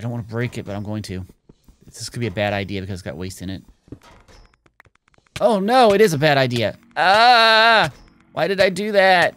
I don't want to break it, but I'm going to. This could be a bad idea because it's got waste in it. Oh no, it is a bad idea. Ah! Why did I do that?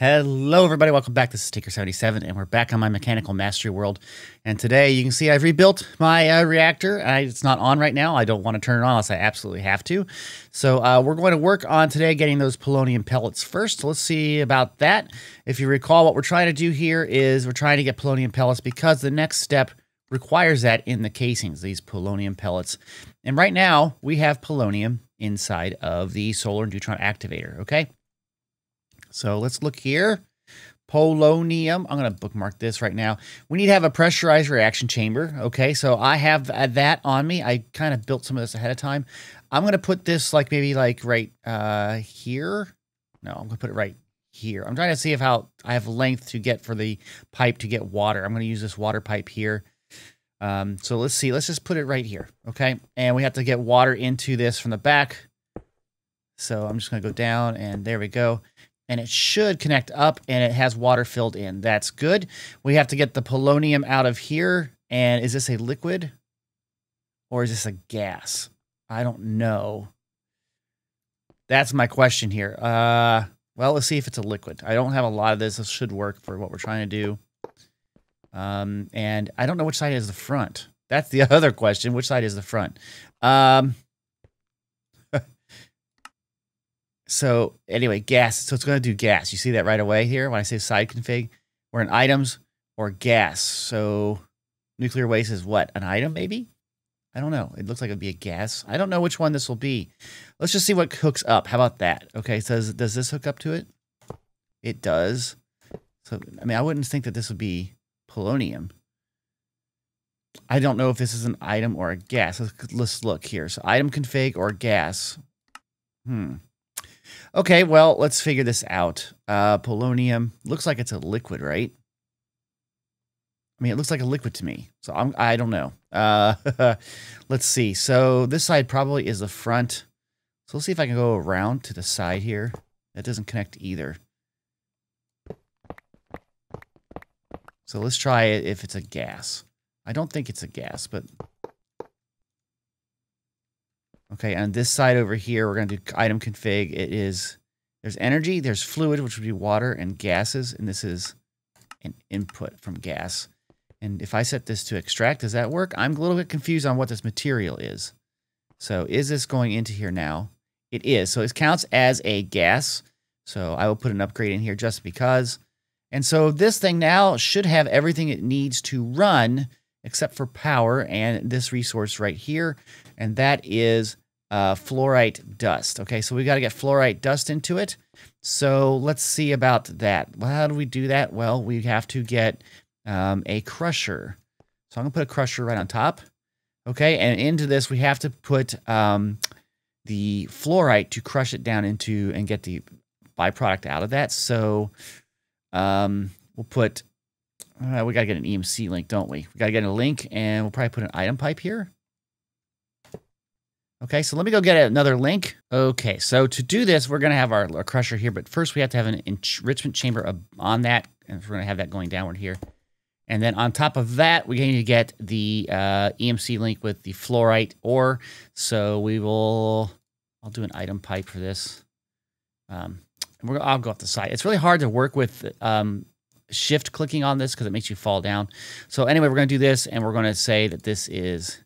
Hello, everybody. Welcome back. This is Tinker77, and we're back on my Mechanical Mastery world. And today, you can see I've rebuilt my uh, reactor. I, it's not on right now. I don't want to turn it on unless I absolutely have to. So uh, we're going to work on today getting those polonium pellets first. Let's see about that. If you recall, what we're trying to do here is we're trying to get polonium pellets because the next step requires that in the casings, these polonium pellets. And right now, we have polonium inside of the solar neutron activator, okay? So let's look here. Polonium. I'm going to bookmark this right now. We need to have a pressurized reaction chamber. Okay, so I have that on me. I kind of built some of this ahead of time. I'm going to put this like maybe like right uh, here. No, I'm going to put it right here. I'm trying to see if how I have length to get for the pipe to get water. I'm going to use this water pipe here. Um, so let's see. Let's just put it right here. Okay, and we have to get water into this from the back. So I'm just going to go down and there we go and it should connect up and it has water filled in. That's good. We have to get the polonium out of here. And is this a liquid or is this a gas? I don't know. That's my question here. Uh, well, let's see if it's a liquid. I don't have a lot of this. This should work for what we're trying to do. Um, and I don't know which side is the front. That's the other question. Which side is the front? Um, So anyway, gas. So it's going to do gas. You see that right away here when I say side config. We're in items or gas. So nuclear waste is what? An item maybe? I don't know. It looks like it'd be a gas. I don't know which one this will be. Let's just see what hooks up. How about that? Okay, so does, does this hook up to it? It does. So, I mean, I wouldn't think that this would be polonium. I don't know if this is an item or a gas. Let's, let's look here. So item config or gas. Hmm. Okay, well, let's figure this out. Uh, polonium looks like it's a liquid, right? I mean, it looks like a liquid to me, so I'm, I don't know. Uh, let's see. So this side probably is the front. So let's see if I can go around to the side here. That doesn't connect either. So let's try it if it's a gas. I don't think it's a gas, but Okay, on this side over here, we're going to do item config. It is, there's energy, there's fluid, which would be water, and gases, and this is an input from gas. And if I set this to extract, does that work? I'm a little bit confused on what this material is. So is this going into here now? It is. So it counts as a gas. So I will put an upgrade in here just because. And so this thing now should have everything it needs to run except for power and this resource right here. And that is uh, fluorite dust. Okay, so we got to get fluorite dust into it. So let's see about that. Well, how do we do that? Well, we have to get um, a crusher. So I'm going to put a crusher right on top. Okay, and into this we have to put um, the fluorite to crush it down into and get the byproduct out of that. So um, we'll put uh, we got to get an EMC link, don't we? We got to get a link, and we'll probably put an item pipe here. Okay, so let me go get another link. Okay, so to do this, we're going to have our, our, crusher here, but first we have to have an enrichment chamber on that, and we're going to have that going downward here. And then on top of that, we need to get the uh, EMC link with the fluorite ore. So we will, I'll do an item pipe for this. Um, we're, I'll go off the side. It's really hard to work with um, shift clicking on this because it makes you fall down. So anyway, we're going to do this and we're going to say that this is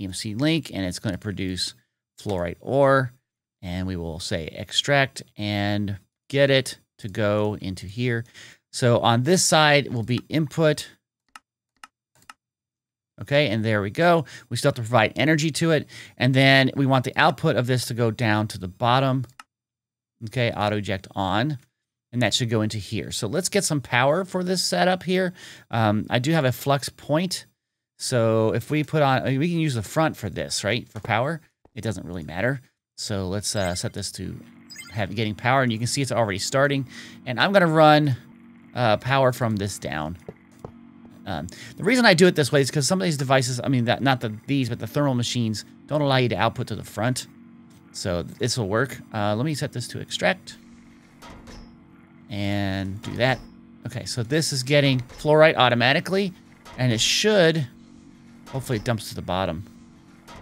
EMC link and it's going to produce fluorite ore. And we will say extract and get it to go into here. So on this side will be input. Okay, and there we go. We still have to provide energy to it. And then we want the output of this to go down to the bottom. Okay, auto eject on and that should go into here. So let's get some power for this setup here. Um, I do have a flux point. So if we put on, we can use the front for this, right? For power, it doesn't really matter. So let's uh, set this to have getting power, and you can see it's already starting. And I'm gonna run uh, power from this down. Um, the reason I do it this way is because some of these devices, I mean, that, not the, these, but the thermal machines don't allow you to output to the front. So this will work. Uh, let me set this to extract. And do that. Okay, so this is getting fluorite automatically, and it should, hopefully it dumps to the bottom.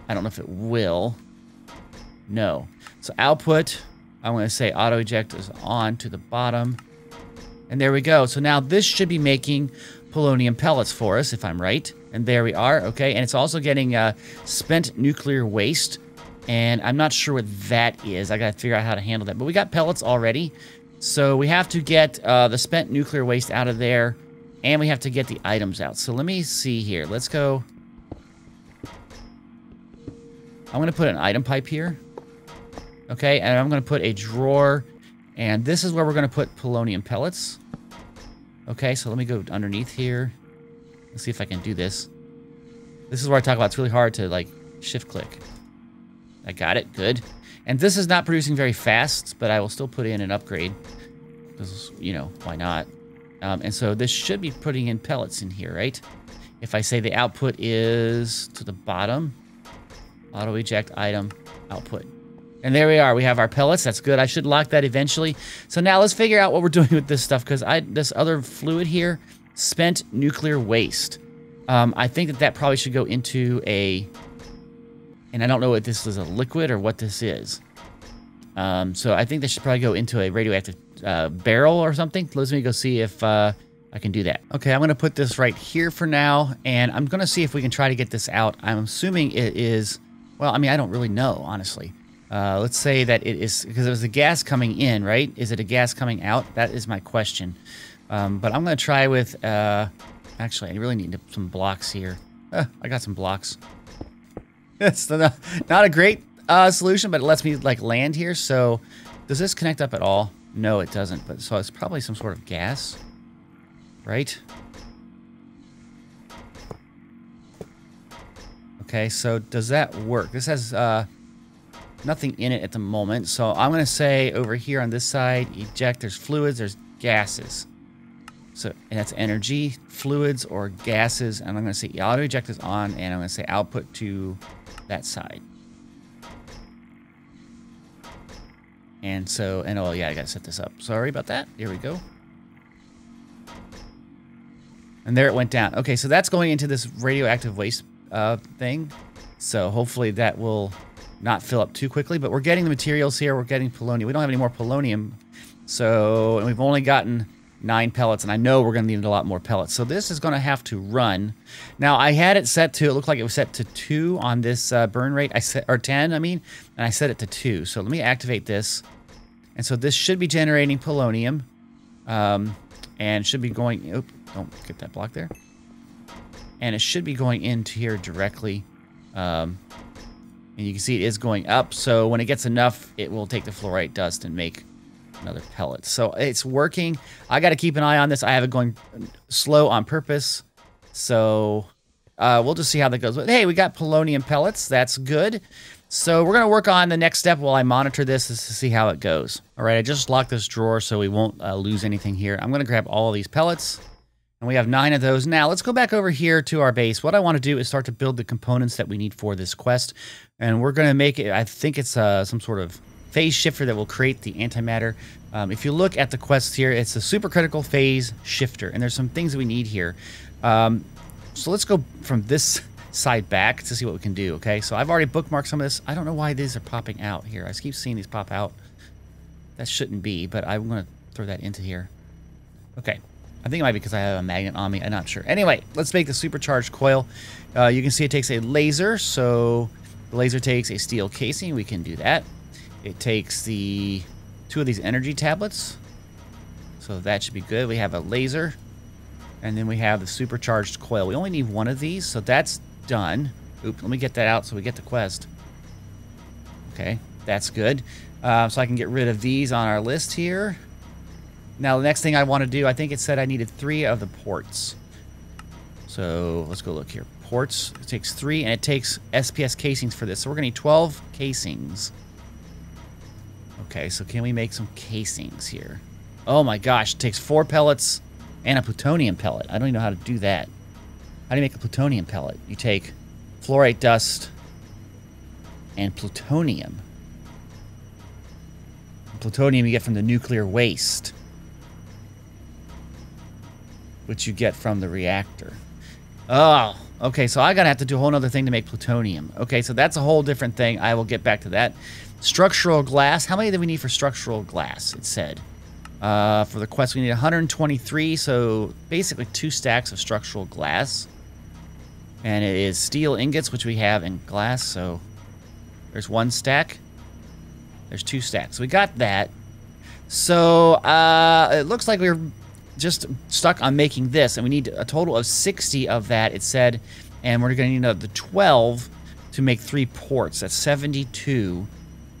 I don't know if it will. No. So output, I'm to say auto eject is on to the bottom. And there we go. So now this should be making polonium pellets for us, if I'm right. And there we are, okay? And it's also getting uh, spent nuclear waste. And I'm not sure what that is. I got to figure out how to handle that. But we got pellets already. So we have to get uh, the spent nuclear waste out of there, and we have to get the items out. So let me see here. Let's go. I'm going to put an item pipe here. Okay, and I'm going to put a drawer, and this is where we're going to put polonium pellets. Okay, so let me go underneath here. Let's see if I can do this. This is where I talk about it's really hard to, like, shift click. I got it. Good. And this is not producing very fast, but I will still put in an upgrade. Because, you know, why not? Um, and so this should be putting in pellets in here, right? If I say the output is to the bottom, auto eject item output. And there we are. We have our pellets. That's good. I should lock that eventually. So now let's figure out what we're doing with this stuff because I this other fluid here, spent nuclear waste. Um, I think that that probably should go into a and I don't know what this is a liquid or what this is. Um, so I think this should probably go into a radioactive uh, barrel or something. Let me go see if uh, I can do that. Okay, I'm going to put this right here for now, and I'm going to see if we can try to get this out. I'm assuming it is, well, I mean, I don't really know, honestly. Uh, let's say that it is, because it was a gas coming in, right? Is it a gas coming out? That is my question. Um, but I'm going to try with, uh, actually, I really need some blocks here. Uh, I got some blocks. It's not, not a great uh, solution, but it lets me like land here. So does this connect up at all? No, it doesn't. But so it's probably some sort of gas, right? Okay, so does that work? This has uh, nothing in it at the moment. So I'm going to say over here on this side, eject, there's fluids, there's gases. So that's energy, fluids, or gases. And I'm going to say auto eject is on, and I'm going to say output to that side. And so, and oh yeah, I gotta set this up. Sorry about that. Here we go. And there it went down. Okay, so that's going into this radioactive waste uh, thing. So hopefully that will not fill up too quickly. But we're getting the materials here. We're getting polonium. We don't have any more polonium. So, and we've only gotten nine pellets, and I know we're going to need a lot more pellets. So this is going to have to run. Now, I had it set to, it looked like it was set to 2 on this uh, burn rate, I set, or 10, I mean, and I set it to 2. So let me activate this. And so this should be generating polonium, um, and should be going, oop, don't get that block there. And it should be going into here directly. Um, and you can see it is going up, so when it gets enough, it will take the fluorite dust and make another pellet. So it's working. I got to keep an eye on this. I have it going slow on purpose. So uh, we'll just see how that goes. But hey, we got polonium pellets. That's good. So we're going to work on the next step while I monitor this is to see how it goes. All right, I just locked this drawer so we won't uh, lose anything here. I'm going to grab all these pellets. And we have nine of those. Now, let's go back over here to our base. What I want to do is start to build the components that we need for this quest. And we're going to make it, I think it's uh, some sort of phase shifter that will create the antimatter. Um, if you look at the quest here, it's a supercritical phase shifter, and there's some things that we need here. Um, so let's go from this side back to see what we can do, okay? So I've already bookmarked some of this. I don't know why these are popping out here. I keep seeing these pop out. That shouldn't be, but I'm going to throw that into here. Okay. I think it might be because I have a magnet on me. I'm not sure. Anyway, let's make the supercharged coil. Uh, you can see it takes a laser, so the laser takes a steel casing. We can do that. It takes the two of these energy tablets. So that should be good. We have a laser. And then we have the supercharged coil. We only need one of these, so that's done. Oop, let me get that out so we get the quest. Okay, that's good. Uh, so I can get rid of these on our list here. Now, the next thing I want to do, I think it said I needed three of the ports. So let's go look here. Ports, it takes three, and it takes SPS casings for this. So we're going to need 12 casings. Okay, so can we make some casings here? Oh my gosh, it takes four pellets and a plutonium pellet. I don't even know how to do that. How do you make a plutonium pellet? You take fluorite dust and plutonium. Plutonium you get from the nuclear waste. which you get from the reactor. Oh, okay. So I gotta have to do a whole other thing to make plutonium. Okay, so that's a whole different thing. I will get back to that. Structural glass. How many do we need for structural glass? It said. Uh, for the quest, we need 123, so basically two stacks of structural glass. And it is steel ingots, which we have in glass, so there's one stack. There's two stacks. We got that. So, uh, it looks like we're just stuck on making this, and we need a total of 60 of that, it said, and we're going to need another 12 to make three ports. That's 72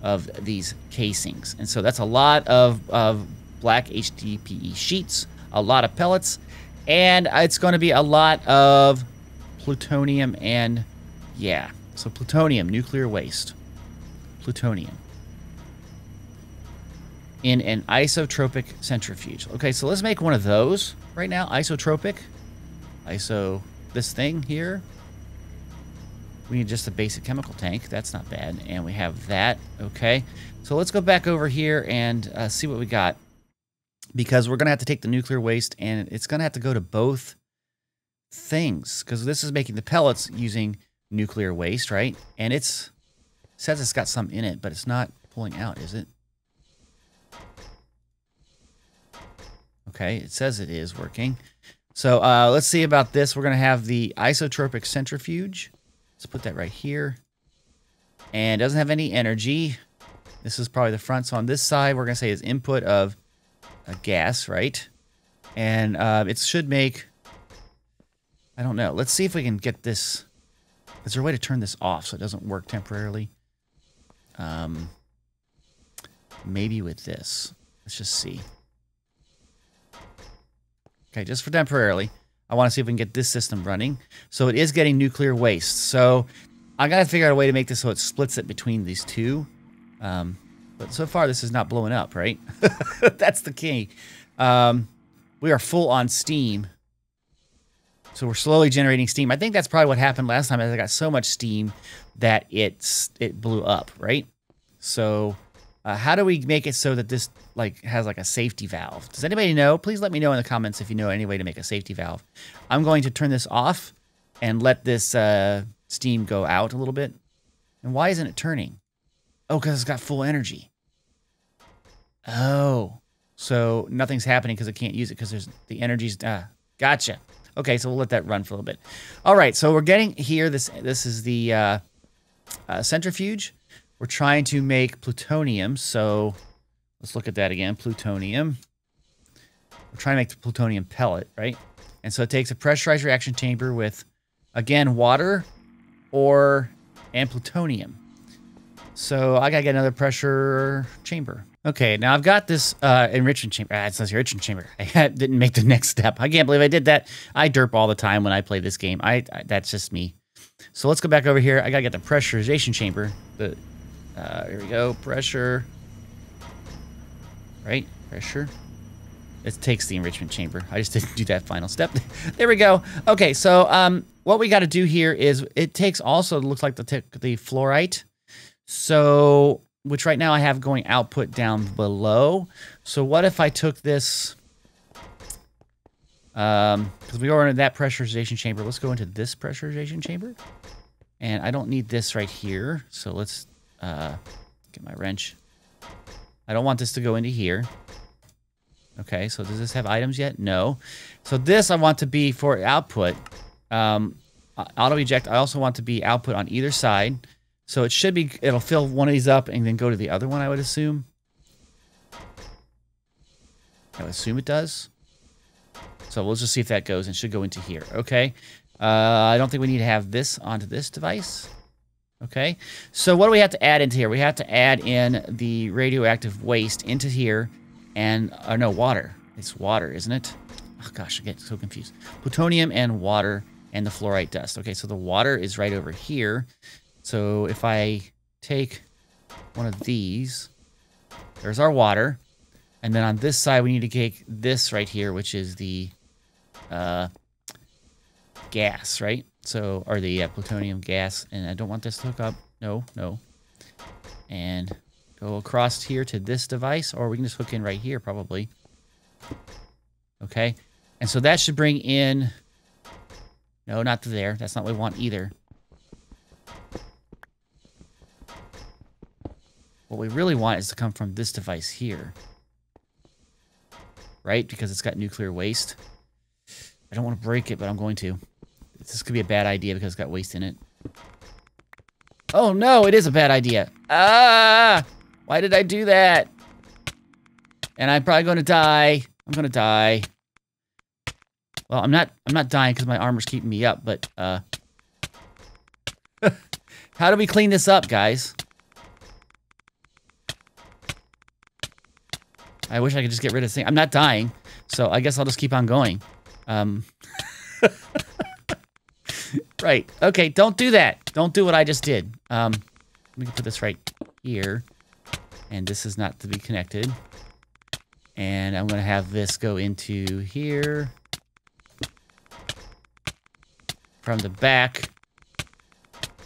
of these casings. And so that's a lot of, of black HDPE sheets, a lot of pellets, and it's going to be a lot of plutonium and, yeah, so plutonium, nuclear waste. Plutonium. In an isotropic centrifuge. Okay, so let's make one of those right now. Isotropic. Iso, this thing here. We need just a basic chemical tank. That's not bad. And we have that. Okay. So let's go back over here and uh, see what we got because we're going to have to take the nuclear waste and it's going to have to go to both things because this is making the pellets using nuclear waste, right? And it's it says it's got some in it, but it's not pulling out, is it? Okay, it says it is working. So uh, let's see about this. We're going to have the isotropic centrifuge. Let's put that right here. And doesn't have any energy. This is probably the front. So on this side, we're going to say is input of a gas, right? And uh, it should make... I don't know. Let's see if we can get this... Is there a way to turn this off so it doesn't work temporarily? Um, maybe with this. Let's just see. Okay, just for temporarily. I want to see if we can get this system running. So it is getting nuclear waste. So I got to figure out a way to make this so it splits it between these two. Um, but so far, this is not blowing up, right? That's the key. Um, we are full on steam. So we're slowly generating steam. I think that's probably what happened last time. I got so much steam that it's it blew up, right? So uh, how do we make it so that this like has like a safety valve? Does anybody know? Please let me know in the comments if you know any way to make a safety valve. I'm going to turn this off and let this uh, steam go out a little bit. And why isn't it turning? Oh, because it's got full energy. Oh, so nothing's happening because it can't use it because there's the energy's. Uh, gotcha. Okay, so we'll let that run for a little bit. All right, so we're getting here. This this is the uh, uh, centrifuge. We're trying to make plutonium. So let's look at that again. Plutonium. We're trying to make the plutonium pellet, right? And so it takes a pressurized reaction chamber with, again, water or and plutonium. So I gotta get another pressure chamber. Okay, now I've got this uh, enrichment chamber. Ah, it says enrichment chamber. I didn't make the next step. I can't believe I did that. I derp all the time when I play this game. I, I that's just me. So let's go back over here. I gotta get the pressurization chamber. The uh, here we go. Pressure. Right, pressure. It takes the enrichment chamber. I just didn't do that final step. there we go. Okay, so um, what we got to do here is it takes also looks like the the fluorite so, which right now I have going output down below. So what if I took this, um, because we are in that pressurization chamber. Let's go into this pressurization chamber. And I don't need this right here. So let's uh, get my wrench. I don't want this to go into here. Okay, so does this have items yet? No. So this I want to be for output. Um, auto eject, I also want to be output on either side. So it should be, it'll fill one of these up and then go to the other one, I would assume. I would assume it does. So we'll just see if that goes and should go into here. Okay. Uh, I don't think we need to have this onto this device. Okay. So what do we have to add into here? We have to add in the radioactive waste into here and, uh, no, water. It's water, isn't it? Oh, gosh, I get so confused. Plutonium and water and the fluorite dust. Okay, so the water is right over here. So if I take one of these, there's our water. And then on this side, we need to take this right here, which is the uh, gas, right? So, or the uh, plutonium gas. And I don't want this to hook up. No, no. And go across here to this device, or we can just hook in right here, probably. Okay. And so that should bring in... No, not there. That's not what we want either. What we really want is to come from this device here. Right? Because it's got nuclear waste. I don't want to break it, but I'm going to. This could be a bad idea because it's got waste in it. Oh no, it is a bad idea. Ah! Why did I do that? And I'm probably going to die. I'm going to die. Well, I'm not I'm not dying because my armor's keeping me up, but uh How do we clean this up, guys? I wish I could just get rid of this thing. I'm not dying, so I guess I'll just keep on going. Um Right. Okay, don't do that. Don't do what I just did. Um let me put this right here. And this is not to be connected. And I'm going to have this go into here. From the back.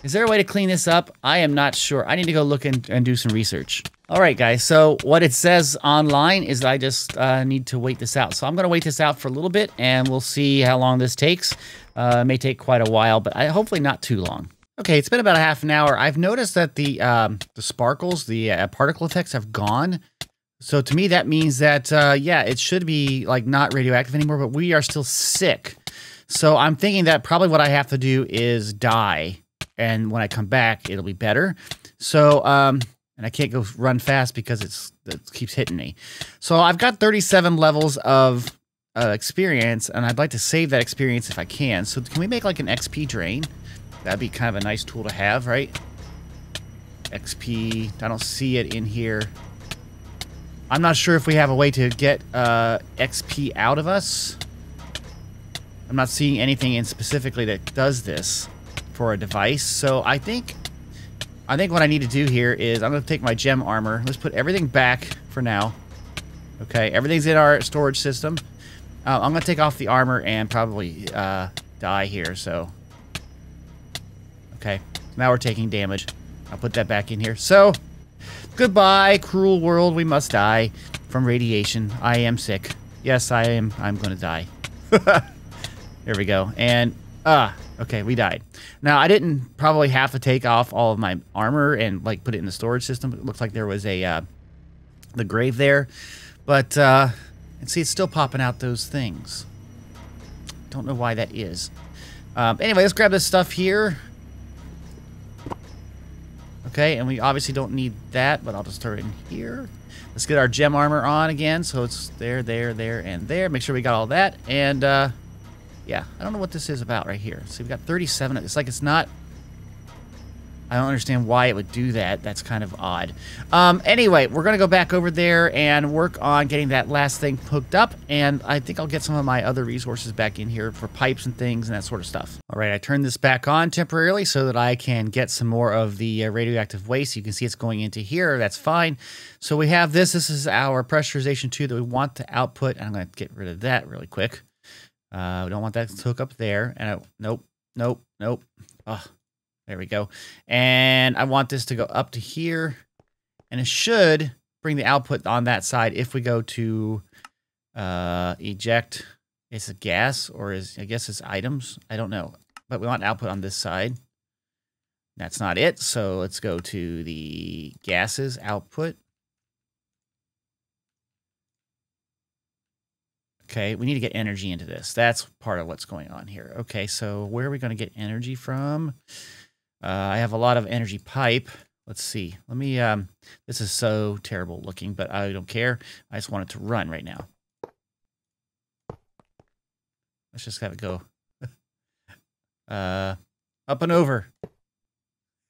Is there a way to clean this up? I am not sure. I need to go look and, and do some research. All right, guys. So what it says online is I just uh, need to wait this out. So I'm going to wait this out for a little bit, and we'll see how long this takes. Uh, it may take quite a while, but I, hopefully not too long. Okay, it's been about a half an hour. I've noticed that the um, the sparkles, the uh, particle effects have gone. So to me, that means that, uh, yeah, it should be like not radioactive anymore, but we are still sick. So I'm thinking that probably what I have to do is die. And when I come back, it'll be better. So, um, and I can't go run fast because it's it keeps hitting me. So I've got 37 levels of uh, experience, and I'd like to save that experience if I can. So can we make like an XP drain? That'd be kind of a nice tool to have, right? XP. I don't see it in here. I'm not sure if we have a way to get uh, XP out of us. I'm not seeing anything in specifically that does this for a device. So I think I think what I need to do here is I'm going to take my gem armor. Let's put everything back for now. Okay, everything's in our storage system. Uh, I'm going to take off the armor and probably uh, die here, so Okay, now we're taking damage. I'll put that back in here. So, goodbye, cruel world. We must die from radiation. I am sick. Yes, I am. I'm going to die. there we go. And, ah, uh, okay, we died. Now, I didn't probably have to take off all of my armor and, like, put it in the storage system. It looks like there was a, uh, the grave there. But, uh, and see, it's still popping out those things. Don't know why that is. Um, anyway, let's grab this stuff here. Okay, and we obviously don't need that, but I'll just throw it in here. Let's get our gem armor on again. So it's there, there, there, and there. Make sure we got all that. And, uh, yeah, I don't know what this is about right here. See, we've got 37. It's like it's not I don't understand why it would do that. That's kind of odd. Um, anyway, we're going to go back over there and work on getting that last thing hooked up. And I think I'll get some of my other resources back in here for pipes and things and that sort of stuff. All right, I turned this back on temporarily so that I can get some more of the uh, radioactive waste. You can see it's going into here. That's fine. So we have this. This is our pressurization tube that we want to output. I'm going to get rid of that really quick. Uh, we don't want that to hook up there. And I, nope, nope, nope. Oh, there we go. And I want this to go up to here. And it should bring the output on that side if we go to uh, eject. Is it gas or is, I guess it's items? I don't know. But we want output on this side. That's not it. So let's go to the gases output. Okay, we need to get energy into this. That's part of what's going on here. Okay, so where are we going to get energy from? Uh, I have a lot of energy pipe. Let's see. Let me, um, this is so terrible looking, but I don't care. I just want it to run right now. Let's just have it go. uh, up and over.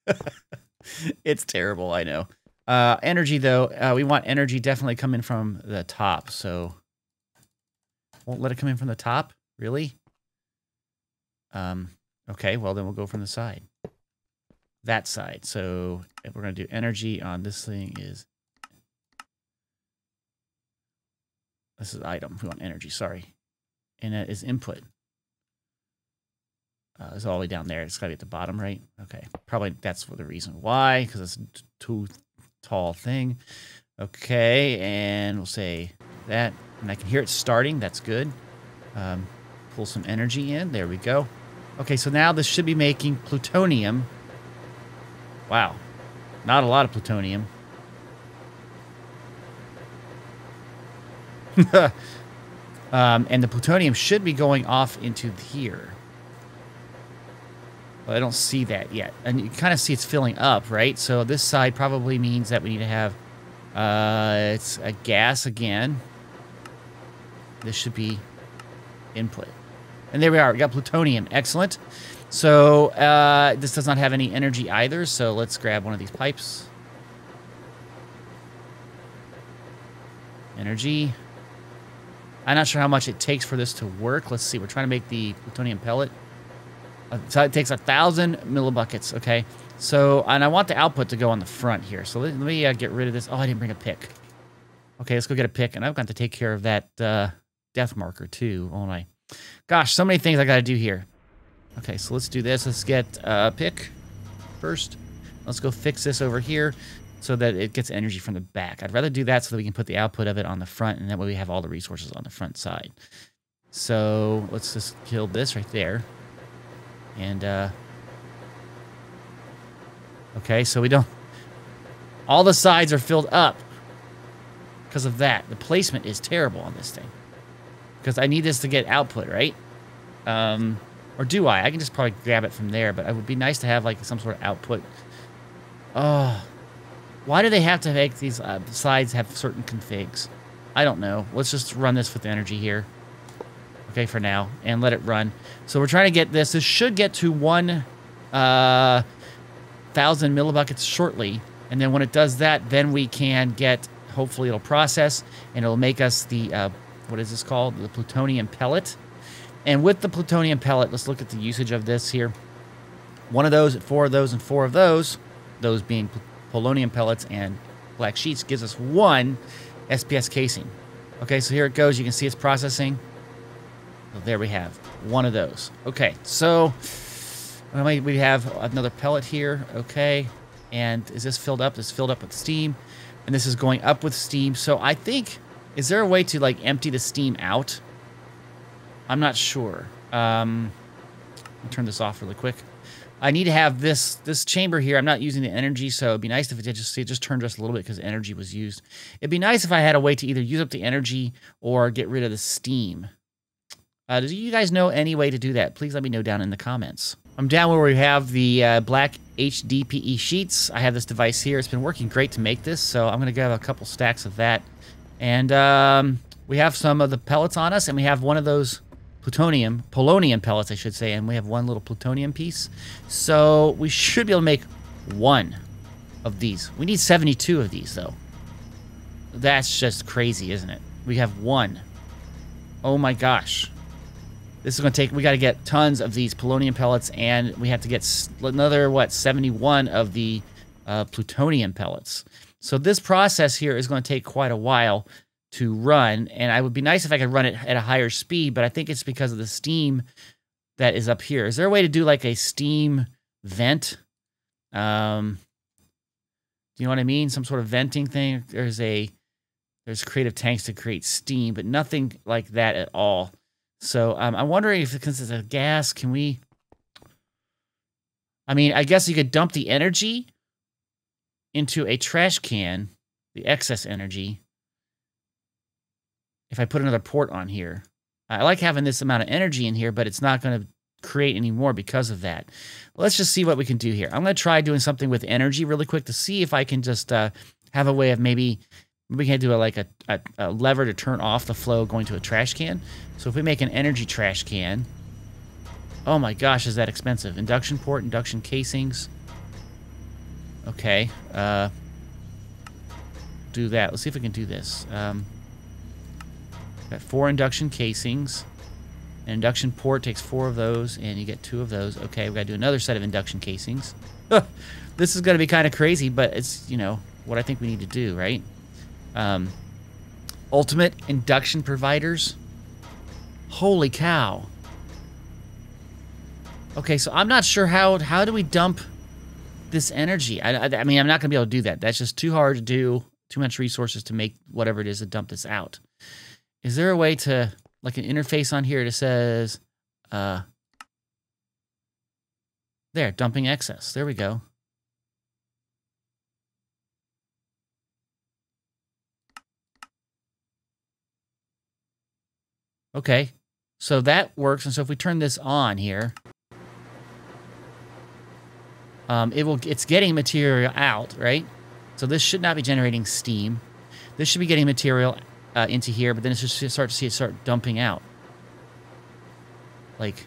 it's terrible, I know. Uh, energy, though, uh, we want energy definitely coming from the top, so... Won't let it come in from the top? Really? Um, okay, well, then we'll go from the side that side. So we're going to do energy on this thing is, this is item. We want energy, sorry. And that is input. Uh, it's all the way down there. It's got to be at the bottom, right? Okay. Probably that's for the reason why, because it's a too tall thing. Okay, and we'll say that. And I can hear it starting. That's good. um, pull some energy in. There we go. Okay, so now this should be making plutonium. Wow. Not a lot of plutonium. um, and the plutonium should be going off into here. I don't see that yet. And you kind of see it's filling up, right? So this side probably means that we need to have... Uh, it's a gas again. This should be input. And there we are. We got plutonium. Excellent. So uh, this does not have any energy either. So let's grab one of these pipes. Energy. I'm not sure how much it takes for this to work. Let's see. We're trying to make the plutonium pellet. Uh, so it takes a thousand millibuckets. Okay. So, and I want the output to go on the front here. So let, let me uh, get rid of this. Oh, I didn't bring a pick. Okay, let's go get a pick. And I've got to take care of that uh, death marker too, won't I? Gosh, so many things I got to do here. Okay, so let's do this. Let's get a pick first. Let's go fix this over here so that it gets energy from the back. I'd rather do that so that we can put the output of it on the front, and that way we have all the resources on the front side. So let's just kill this right there. And, uh... Okay, so we don't... All the sides are filled up because of that. The placement is terrible on this thing. Because I need this to get output, right? Um, or do I? I can just probably grab it from there, but it would be nice to have like some sort of output. Oh, why do they have to make these uh, sides have certain configs? I don't know. Let's just run this with energy here. Okay, for now, and let it run. So we're trying to get this. This should get to one uh, thousand millibuckets shortly, and then when it does that, then we can get. Hopefully, it'll process and it'll make us the uh, what is this called? The plutonium pellet. And with the plutonium pellet, let's look at the usage of this here. One of those, four of those, and four of those, those being polonium pellets and black sheets, gives us one SPS casing. Okay, so here it goes. You can see it's processing. There we have one of those. Okay, so we have another pellet here. Okay, and is this filled up? This filled up with steam, and this is going up with steam. So I think is there a way to like empty the steam out? I'm not sure. Um, turn this off really quick. I need to have this this chamber here. I'm not using the energy, so it'd be nice if it just it just turned just a little bit because energy was used. It'd be nice if I had a way to either use up the energy or get rid of the steam. Uh, do you guys know any way to do that? Please let me know down in the comments. I'm down where we have the uh, black HDPE sheets. I have this device here. It's been working great to make this, so I'm going to grab a couple stacks of that. And um, we have some of the pellets on us, and we have one of those plutonium, polonium pellets, I should say, and we have one little plutonium piece. So we should be able to make one of these. We need 72 of these, though. That's just crazy, isn't it? We have one. Oh my gosh. This is going to take, we got to get tons of these polonium pellets, and we have to get another, what, 71 of the uh, plutonium pellets. So this process here is going to take quite a while to run, and I would be nice if I could run it at a higher speed, but I think it's because of the steam that is up here. Is there a way to do like a steam vent? Um, do you know what I mean? Some sort of venting thing. There's a there's creative tanks to create steam, but nothing like that at all. So um, I'm wondering if because it's a gas, can we? I mean, I guess you could dump the energy into a trash can, the excess energy, if I put another port on here. I like having this amount of energy in here, but it's not going to create any more because of that. Let's just see what we can do here. I'm going to try doing something with energy really quick to see if I can just uh, have a way of maybe we can do a, like a, a, a, lever to turn off the flow going to a trash can. So if we make an energy trash can, oh my gosh, is that expensive? Induction port, induction casings. Okay. Uh, do that. Let's see if we can do this. Um, got four induction casings. An induction port takes four of those, and you get two of those. Okay, we got to do another set of induction casings. this is going to be kind of crazy, but it's, you know, what I think we need to do, right? Um, ultimate induction providers. Holy cow. Okay, so I'm not sure how, how do we dump this energy. I, I, I mean, I'm not going to be able to do that. That's just too hard to do, too much resources to make whatever it is to dump this out. Is there a way to like an interface on here that says, uh, there, dumping excess. There we go. Okay, so that works. And so if we turn this on here, um, it will. It's getting material out, right? So this should not be generating steam. This should be getting material uh, into here, but then it's just start to see it start dumping out. Like,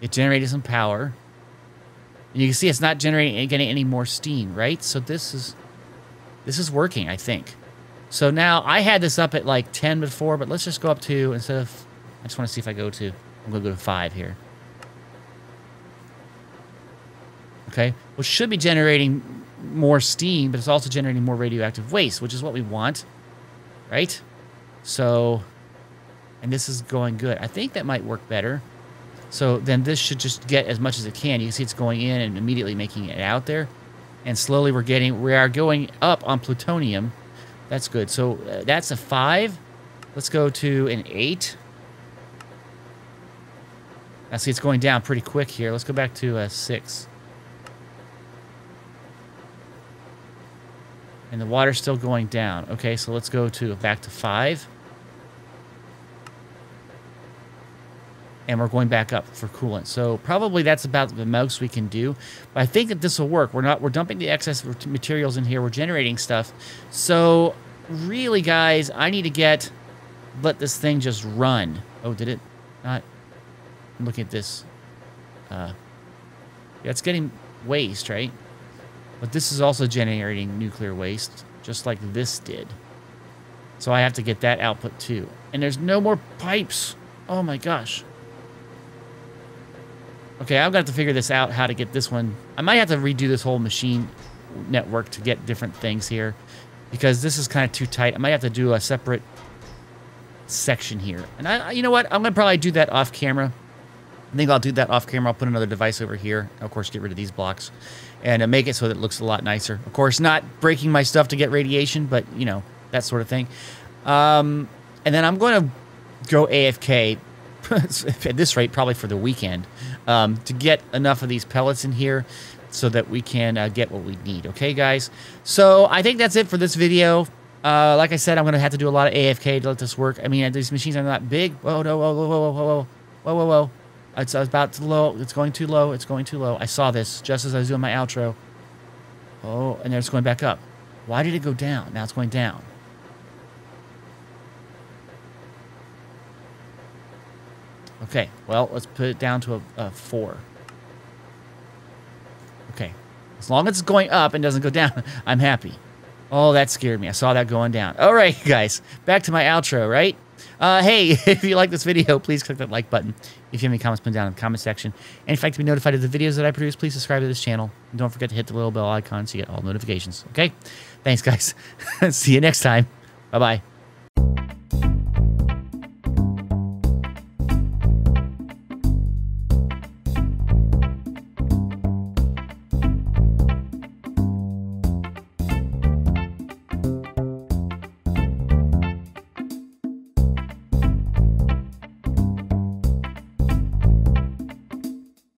it generated some power. And you can see it's not generating getting any more steam, right? So this is this is working, I think. So now I had this up at like 10 before, but let's just go up to instead of I just want to see if I go to I'm to go to 5 here. Okay, which should be generating more steam, but it's also generating more radioactive waste, which is what we want, right? So, and this is going good. I think that might work better. So then this should just get as much as it can. You can see it's going in and immediately making it out there. And slowly we're getting, we are going up on plutonium. That's good. So uh, that's a five. Let's go to an eight. I see it's going down pretty quick here. Let's go back to a six. And the water's still going down. Okay, so let's go to back to five. And we're going back up for coolant. So probably that's about the most we can do. But I think that this will work. We're not we're dumping the excess materials in here. We're generating stuff. So really, guys, I need to get let this thing just run. Oh, did it not? I'm at this. Uh, yeah, it's getting waste, right? But this is also generating nuclear waste, just like this did. So I have to get that output too. And there's no more pipes. Oh my gosh. Okay, I've got to figure this out, how to get this one. I might have to redo this whole machine network to get different things here. Because this is kind of too tight. I might have to do a separate section here. And I, you know what? I'm going to probably do that off camera. I think I'll do that off camera. I'll put another device over here. Of course, get rid of these blocks and uh, make it so that it looks a lot nicer. Of course, not breaking my stuff to get radiation, but, you know, that sort of thing. Um, and then I'm going to go AFK at this rate, probably for the weekend, um, to get enough of these pellets in here so that we can uh, get what we need. Okay, guys? So I think that's it for this video. Uh, like I said, I'm going to have to do a lot of AFK to let this work. I mean, these machines are not big. Whoa, no, whoa, whoa, whoa, whoa, whoa, whoa, whoa, whoa. It's about to low. It's going too low. It's going too low. I saw this just as I was doing my outro. Oh, and then it's going back up. Why did it go down? Now it's going down. Okay, well, let's put it down to a, a four. Okay, as long as it's going up and doesn't go down, I'm happy. Oh, that scared me. I saw that going down. All right, guys, back to my outro, right? Uh, hey, if you like this video, please click that like button. If you have any comments, put them down in the comment section. And if you'd like to be notified of the videos that I produce, please subscribe to this channel. And don't forget to hit the little bell icon so you get all notifications. Okay? Thanks, guys. See you next time. Bye-bye.